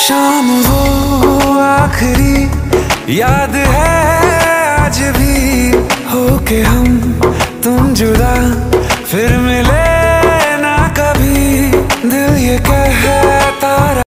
शाम वो आखिरी याद है आज भी। हो के हम तुम जुदा, फिर मिले ना कभी। दिल ये कह